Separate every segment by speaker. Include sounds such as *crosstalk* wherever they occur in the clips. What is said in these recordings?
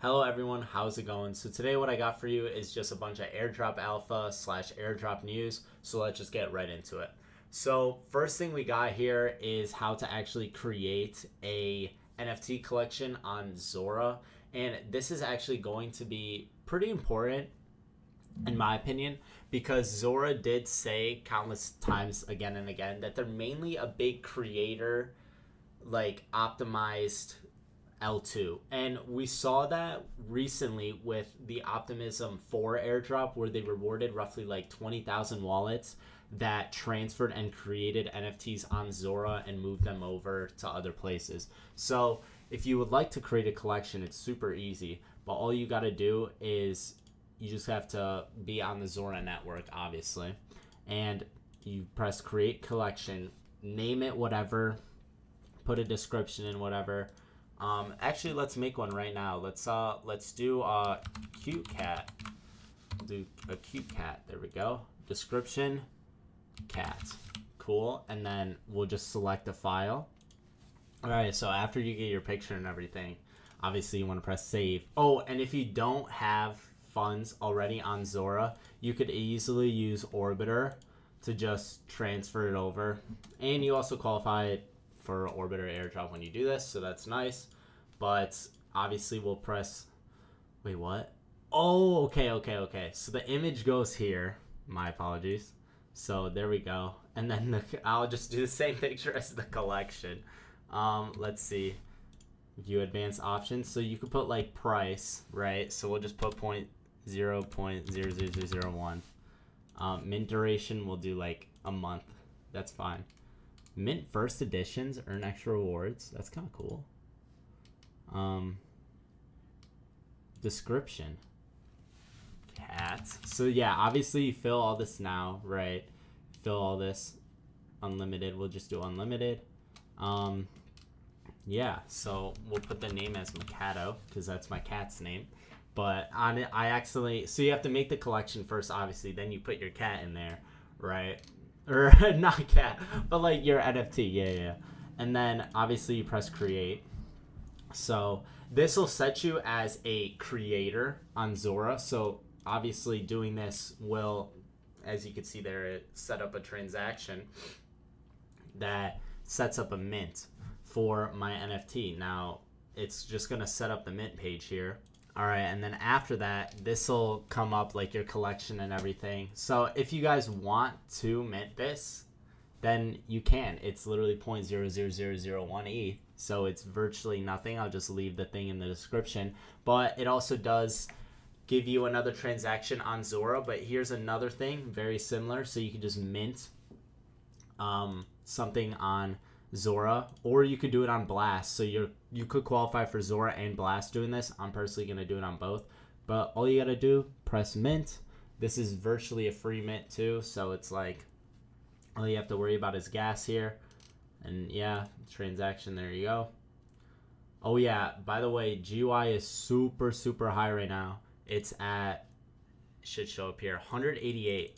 Speaker 1: Hello everyone, how's it going? So today what I got for you is just a bunch of airdrop alpha slash airdrop news. So let's just get right into it. So first thing we got here is how to actually create a NFT collection on Zora. And this is actually going to be pretty important in my opinion because Zora did say countless times again and again that they're mainly a big creator like optimized L2. And we saw that recently with the Optimism 4 airdrop, where they rewarded roughly like 20,000 wallets that transferred and created NFTs on Zora and moved them over to other places. So if you would like to create a collection, it's super easy. But all you got to do is you just have to be on the Zora network, obviously. And you press create collection, name it whatever, put a description in whatever um, actually, let's make one right now. Let's uh, let's do a cute cat. Do a cute cat. There we go. Description, cat. Cool. And then we'll just select a file. All right. So after you get your picture and everything, obviously you want to press save. Oh, and if you don't have funds already on Zora, you could easily use Orbiter to just transfer it over. And you also qualify for orbiter airdrop when you do this, so that's nice. But obviously we'll press wait what? Oh okay okay okay. So the image goes here. My apologies. So there we go. And then the, *laughs* I'll just do the same picture as the collection. Um, let's see. View advanced options. So you could put like price, right? So we'll just put point zero point zero zero zero zero one. Um, mint duration we'll do like a month. That's fine. Mint first editions earn extra rewards. That's kind of cool. Um, description. Cats. So yeah, obviously you fill all this now, right? Fill all this unlimited. We'll just do unlimited. Um, yeah, so we'll put the name as Mikado because that's my cat's name. But on it, I actually so you have to make the collection first, obviously. Then you put your cat in there, right? Or *laughs* not cat, but like your NFT. Yeah, yeah. And then obviously you press create. So this will set you as a creator on Zora. So obviously doing this will, as you can see there, set up a transaction that sets up a mint for my NFT. Now it's just gonna set up the mint page here. All right, and then after that, this will come up like your collection and everything. So if you guys want to mint this, then you can. It's literally 0.00001 E, so it's virtually nothing. I'll just leave the thing in the description. But it also does give you another transaction on Zora. But here's another thing, very similar. So you can just mint um, something on Zora, or you could do it on Blast. So you're you could qualify for Zora and Blast doing this. I'm personally gonna do it on both. But all you gotta do, press mint. This is virtually a free mint too, so it's like all you have to worry about is gas here. And yeah, transaction, there you go. Oh yeah, by the way, gwei is super, super high right now. It's at, should show up here, 188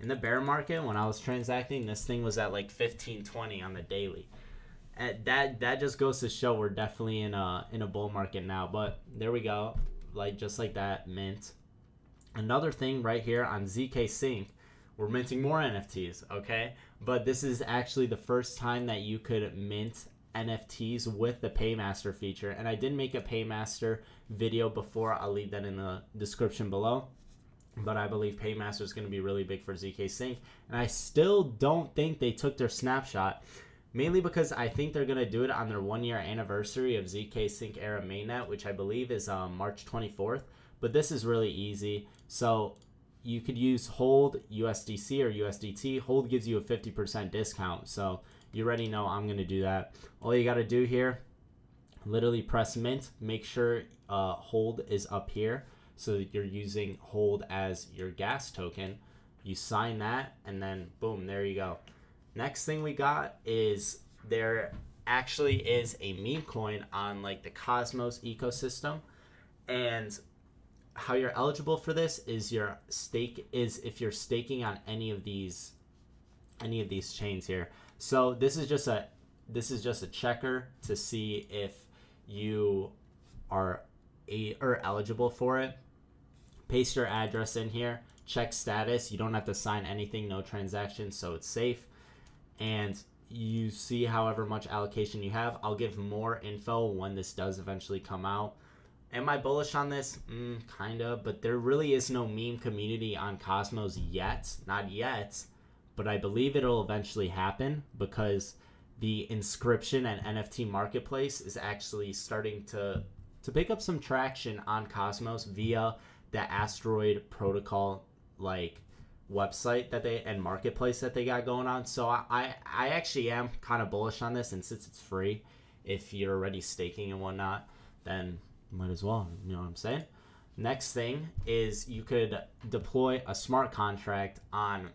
Speaker 1: in the bear market when I was transacting, this thing was at like 15, 20 on the daily. And that that just goes to show we're definitely in a in a bull market now. But there we go, like just like that, mint. Another thing right here on ZK Sync, we're minting more NFTs, okay? But this is actually the first time that you could mint NFTs with the Paymaster feature. And I did make a Paymaster video before. I'll leave that in the description below but I believe Paymaster is going to be really big for ZK Sync. And I still don't think they took their snapshot, mainly because I think they're going to do it on their one year anniversary of ZK Sync Era Mainnet, which I believe is um, March 24th. But this is really easy. So you could use Hold USDC or USDT. Hold gives you a 50% discount. So you already know I'm going to do that. All you got to do here, literally press Mint. Make sure uh, Hold is up here so you're using hold as your gas token. You sign that, and then boom, there you go. Next thing we got is there actually is a meme coin on like the Cosmos ecosystem, and how you're eligible for this is your stake is if you're staking on any of these any of these chains here. So this is just a this is just a checker to see if you are a or eligible for it. Paste your address in here, check status. You don't have to sign anything, no transactions, so it's safe. And you see however much allocation you have. I'll give more info when this does eventually come out. Am I bullish on this? Mm, kind of, but there really is no meme community on Cosmos yet. Not yet, but I believe it'll eventually happen because the inscription and NFT marketplace is actually starting to to pick up some traction on Cosmos via the Asteroid protocol like website that they and marketplace that they got going on. So I I actually am kind of bullish on this, and since it's free, if you're already staking and whatnot, then might as well. You know what I'm saying? Next thing is you could deploy a smart contract on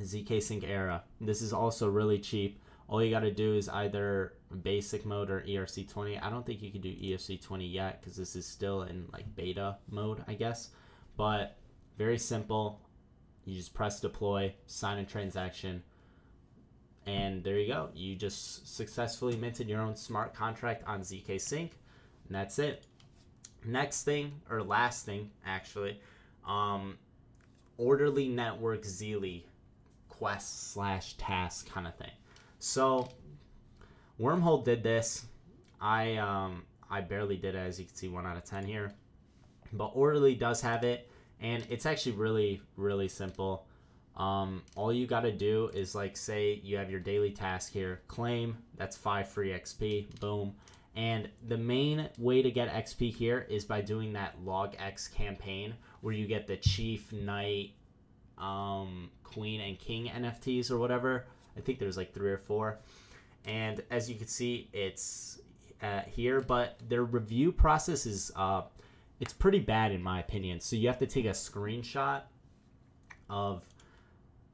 Speaker 1: ZK Sync Era. This is also really cheap. All you got to do is either basic mode or ERC20. I don't think you can do ERC20 yet because this is still in like beta mode, I guess. But very simple. You just press deploy, sign a transaction, and there you go. You just successfully minted your own smart contract on ZK Sync, and that's it. Next thing, or last thing, actually, um, Orderly Network Zealy quest slash task kind of thing. So, Wormhole did this. I um, I barely did it, as you can see, one out of ten here. But Orderly does have it and it's actually really really simple um, all you got to do is like say you have your daily task here claim that's five free xp boom and the main way to get xp here is by doing that LogX campaign where you get the chief knight um, queen and king nfts or whatever i think there's like three or four and as you can see it's uh, here but their review process is uh, it's pretty bad in my opinion. So you have to take a screenshot of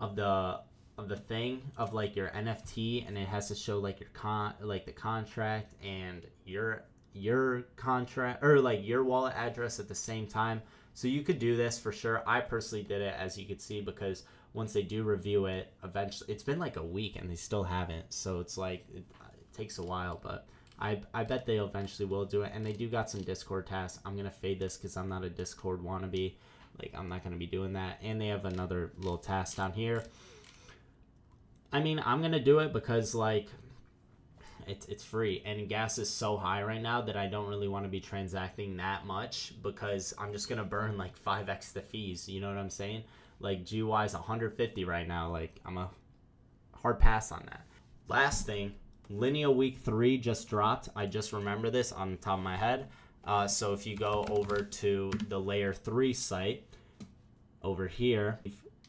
Speaker 1: of the of the thing of like your NFT and it has to show like your con like the contract and your your contract or like your wallet address at the same time. So you could do this for sure. I personally did it as you could see because once they do review it, eventually it's been like a week and they still haven't. So it's like it, it takes a while, but I, I bet they eventually will do it. And they do got some Discord tasks. I'm to fade this because I'm not a Discord wannabe. Like, I'm not to be doing that. And they have another little task down here. I mean, I'm to do it because, like, it's, it's free. And gas is so high right now that I don't really want to be transacting that much because I'm just to burn, like, 5x the fees. You know what I'm saying? Like, gwei is 150 right now. Like, I'm a hard pass on that. Last thing Linea Week 3 just dropped. I just remember this on the top of my head. Uh, so if you go over to the Layer 3 site, over here,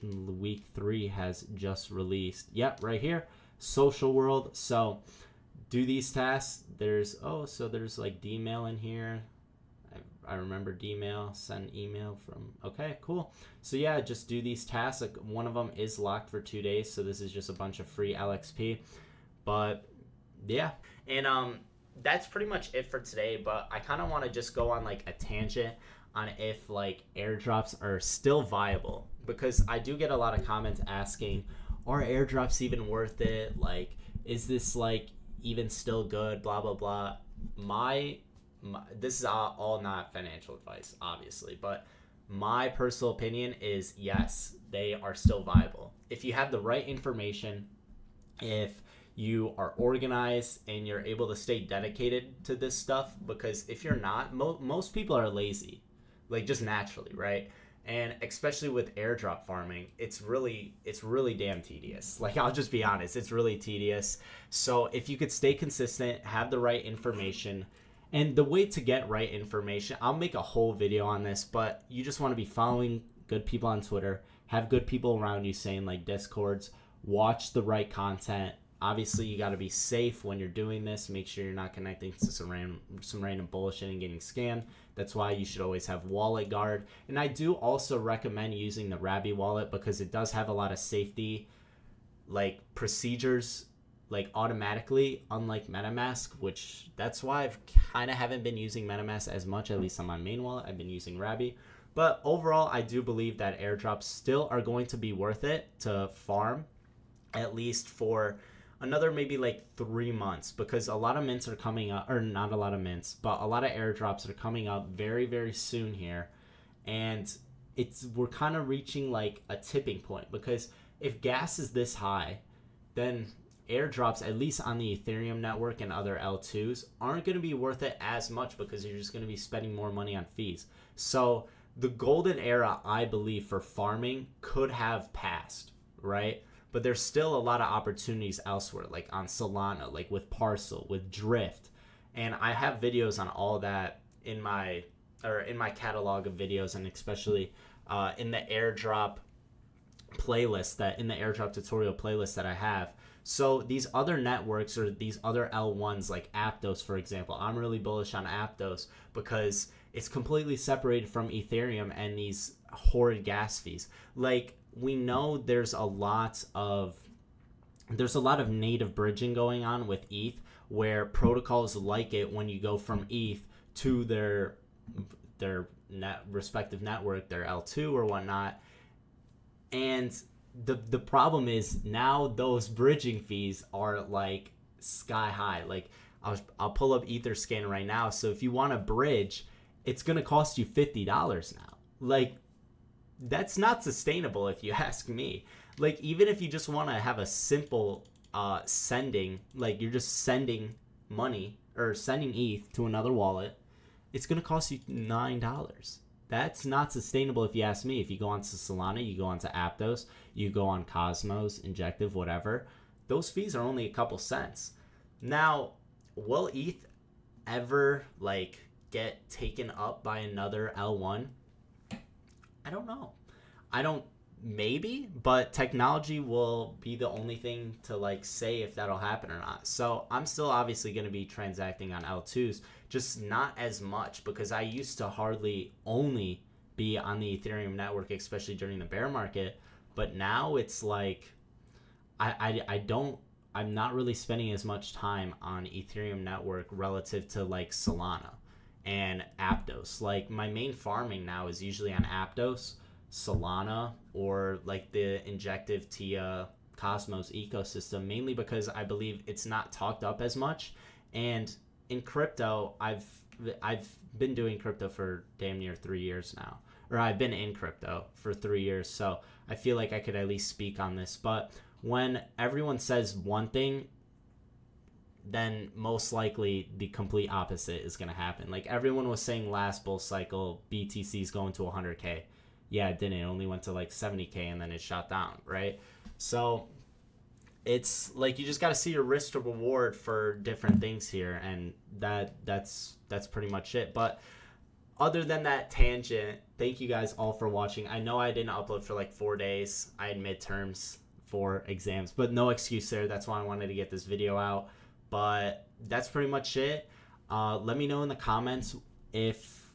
Speaker 1: Week 3 has just released. Yep, right here. Social World. So do these tasks. There's, oh, so there's like D-mail in here. I, remember D-mail, send email from, okay, cool. So yeah, just do these tasks. Like one of them is locked for two days. So this is just a bunch of free LXP. But yeah. And um that's pretty much it for today, but I kind of want to just go on like a tangent on if like airdrops are still viable because I do get a lot of comments asking are airdrops even worth it? Like is this like even still good blah blah blah. My, my this is all, all not financial advice obviously, but my personal opinion is yes, they are still viable. If you have the right information, if you are organized and you're able to stay dedicated to this stuff because if you're not mo- most people are lazy like just naturally right? And especially with airdrop farming it's really it's really damn tedious. *laughs* Like i'll just be honest it's really tedious. So if you could stay consistent have the right information and the way to get right information i'll make a whole video on this but you just want to be following good people on twitter have good people around you saying like discords watch the right content. Obviously you got to be safe when you're doing this. Make sure you're not connecting to some random some random bullshit and getting scammed. That's why you should always have wallet guard. And i do also recommend using the Rabby wallet because it does have a lot of safety like procedures like automatically unlike metamask which that's why i've kind of haven't been using metamask as much at least on my main wallet i've been using Rabby but overall i do believe that airdrops still are going to be worth it to farm at least for another maybe like three months because a lot of mints are coming up, or not a lot of mints, but a lot of airdrops are coming up very, very soon here. And it's we're kind of reaching like a tipping point because if gas is this high, then airdrops, at least on the Ethereum network and other L2s, aren't going to be worth it as much because you're just going to be spending more money on fees. So the golden era, I believe, for farming could have passed, right? But there's still a lot of opportunities elsewhere, like on Solana, like with Parcl, with Drift. And I have videos on all that in my or in my catalog of videos and especially uh, in the airdrop playlist that in the airdrop tutorial playlist that I have. So these other networks or these other L1s like Aptos for example, I'm really bullish on Aptos because it's completely separated from Ethereum and these horrid gas fees. Like we know there's a lot of there's a lot of native bridging going on with ETH where protocols like it when you go from ETH to their their net respective network, their L2 or whatnot. And the the problem is now those bridging fees are like sky high. Like I'll, I'll pull up Etherscan right now. So if you want to bridge, it's gonna cost you fifty dollars now. Like that's not sustainable if you *laughs* ask me. Like even if you just want to have a simple uh, sending, like you're just sending money or sending ETH to another wallet, it's gonna cost you nine dollars. That's not sustainable if you ask me. If you go onto Solana, you go onto Aptos, you go on Cosmos, Injective, whatever, those fees are only a couple cents. Now, will ETH ever like get taken up by another L1? I don't know. I don't maybe, but technology will be the only thing to like say if that'll happen or not. So I'm still obviously going to be transacting on L2s, just not as much because I used to hardly only be on the Ethereum network, especially during the bear market. But now it's like I, I, I don't I'm not really spending as much time on Ethereum network relative to like Solana and Aptos. Like my main farming now is usually on Aptos, Solana, or like the Injective Tia Cosmos ecosystem, mainly because I believe it's not talked up as much. And in crypto, I've I've been doing crypto for damn near three years now, or I've been in crypto for three years, so I feel like I could at least speak on this. But when everyone says one thing, then most likely the complete opposite is going to happen. Like everyone was saying last bull cycle, BTC is going to 100k. Yeah, it didn't. It only went to like 70k and then it shot down, right? So it's like you just got to see your risk to reward for different things here and that that's that's pretty much it. But other than that tangent, thank you guys all for watching. I know I didn't upload for like 4 days. I had midterms for exams, but no excuse there. That's why I wanted to get this video out. But that's pretty much it. Uh, let me know in the comments if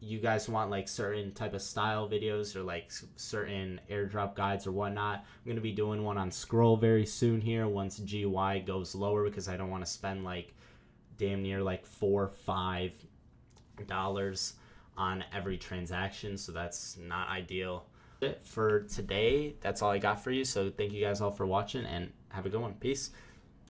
Speaker 1: you guys want like certain type of style videos or like certain airdrop guides or whatnot. I'm gonna be doing one on scroll very soon here once gwei goes lower because I don't want to spend like damn near like four five dollars on every transaction so that's not ideal. For today. That's all i got for you so thank you guys all for watching and have a good one. Peace